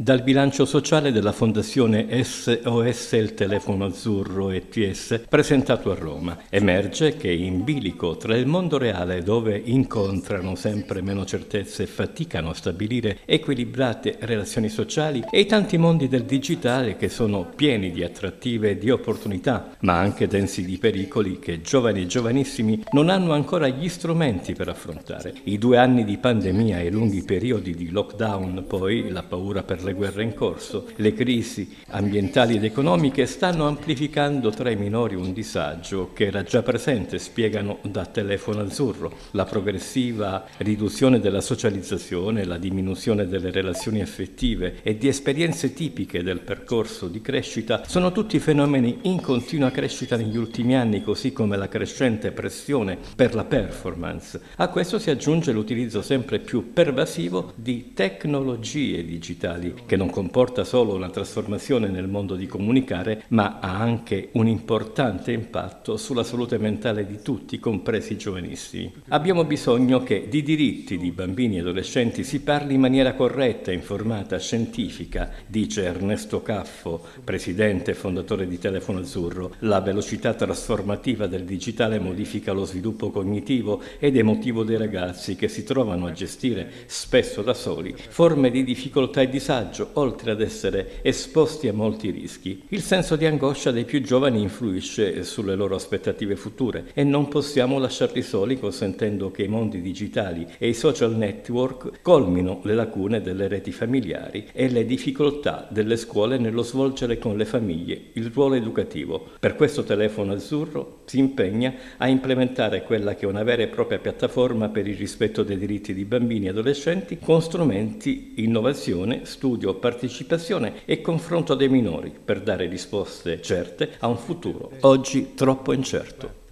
Dal bilancio sociale della Fondazione SOS Il Telefono Azzurro ETS presentato a Roma, emerge che in bilico tra il mondo reale dove incontrano sempre meno certezze e faticano a stabilire equilibrate relazioni sociali e i tanti mondi del digitale che sono pieni di attrattive e di opportunità, ma anche densi di pericoli che giovani e giovanissimi non hanno ancora gli strumenti per affrontare. I due anni di pandemia e lunghi periodi di lockdown, poi la paura per le guerre in corso, le crisi ambientali ed economiche stanno amplificando tra i minori un disagio che era già presente, spiegano da Telefono Azzurro. La progressiva riduzione della socializzazione, la diminuzione delle relazioni affettive e di esperienze tipiche del percorso di crescita sono tutti fenomeni in continua crescita negli ultimi anni, così come la crescente pressione per la performance. A questo si aggiunge l'utilizzo sempre più pervasivo di tecnologie digitali che non comporta solo una trasformazione nel modo di comunicare, ma ha anche un importante impatto sulla salute mentale di tutti, compresi i giovanissimi. Abbiamo bisogno che di diritti di bambini e adolescenti si parli in maniera corretta, informata, scientifica, dice Ernesto Caffo, presidente e fondatore di Telefono Azzurro. La velocità trasformativa del digitale modifica lo sviluppo cognitivo ed emotivo dei ragazzi che si trovano a gestire, spesso da soli, forme di difficoltà e disagio disagio, oltre ad essere esposti a molti rischi. Il senso di angoscia dei più giovani influisce sulle loro aspettative future e non possiamo lasciarli soli consentendo che i mondi digitali e i social network colmino le lacune delle reti familiari e le difficoltà delle scuole nello svolgere con le famiglie il ruolo educativo. Per questo telefono azzurro si impegna a implementare quella che è una vera e propria piattaforma per il rispetto dei diritti di bambini e adolescenti con strumenti, innovazione, studio studio, partecipazione e confronto dei minori per dare risposte certe a un futuro oggi troppo incerto.